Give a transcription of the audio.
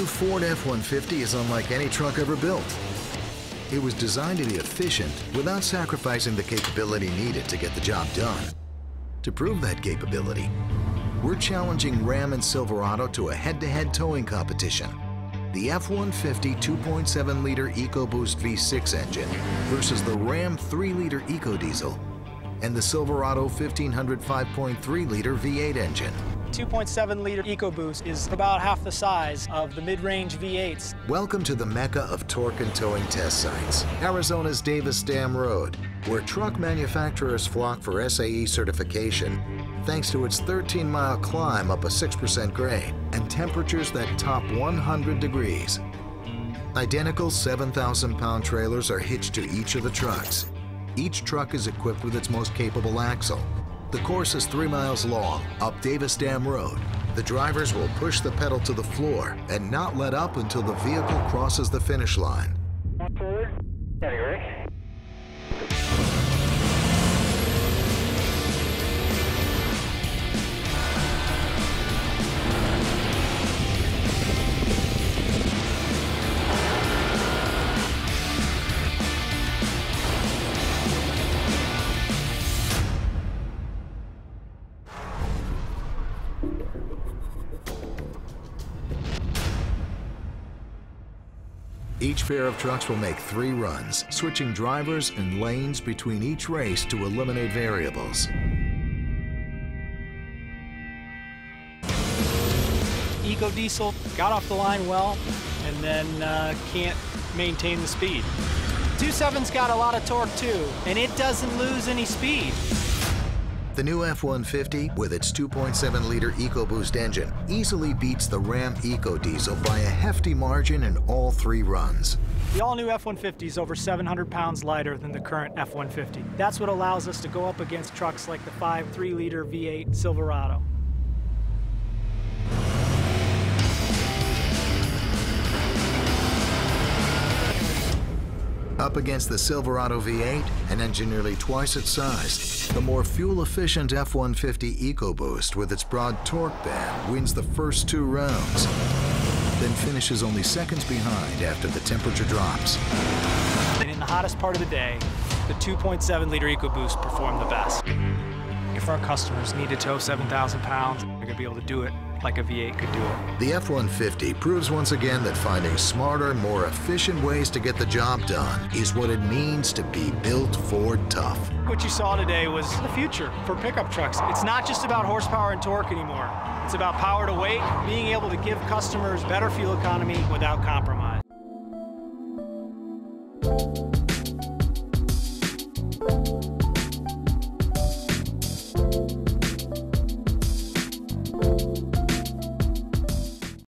Ford F-150 is unlike any truck ever built. It was designed to be efficient without sacrificing the capability needed to get the job done. To prove that capability, we're challenging Ram and Silverado to a head-to-head towing competition. The F-150 2.7-liter EcoBoost V6 engine versus the Ram 3-liter EcoDiesel and the Silverado 1500 5.3-liter V8 engine. 2.7 liter EcoBoost is about half the size of the mid-range V8s. Welcome to the mecca of torque and towing test sites, Arizona's Davis Dam Road, where truck manufacturers flock for SAE certification thanks to its 13-mile climb up a 6% grade and temperatures that top 100 degrees. Identical 7,000-pound trailers are hitched to each of the trucks. Each truck is equipped with its most capable axle, the course is three miles long, up Davis Dam Road. The drivers will push the pedal to the floor and not let up until the vehicle crosses the finish line. Ready? Each pair of trucks will make three runs, switching drivers and lanes between each race to eliminate variables. EcoDiesel got off the line well and then uh, can't maintain the speed. 2.7's got a lot of torque too, and it doesn't lose any speed. The new F-150, with its 2.7-liter EcoBoost engine, easily beats the Ram EcoDiesel by a hefty margin in all three runs. The all-new F-150 is over 700 pounds lighter than the current F-150. That's what allows us to go up against trucks like the 5 3-liter V8 Silverado. Up against the Silverado V8, an engine nearly twice its size, the more fuel-efficient F-150 EcoBoost with its broad torque band wins the first two rounds, then finishes only seconds behind after the temperature drops. And in the hottest part of the day, the 2.7-liter EcoBoost performed the best. If our customers need to tow 7,000 pounds, they're going to be able to do it like a V8 could do it. The F-150 proves once again that finding smarter, more efficient ways to get the job done is what it means to be built Ford tough. What you saw today was the future for pickup trucks. It's not just about horsepower and torque anymore. It's about power to weight, being able to give customers better fuel economy without compromise.